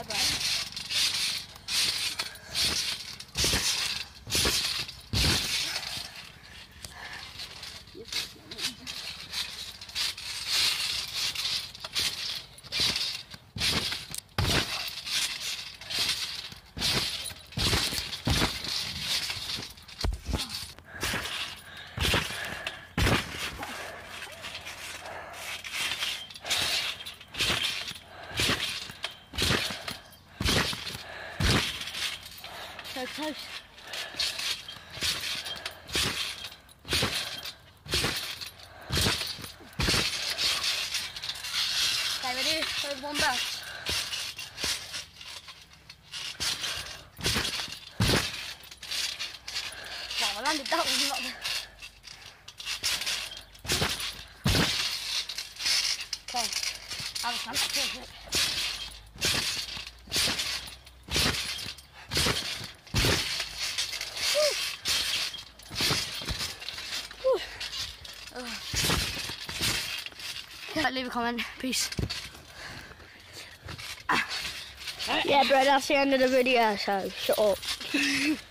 Yeah, bro. So close. Okay, ready? Hold one breath. Wow, I landed that one, not the... Okay, I was trying to Leave a comment. Peace. Yeah, bro, that's the end of the video, so shut up.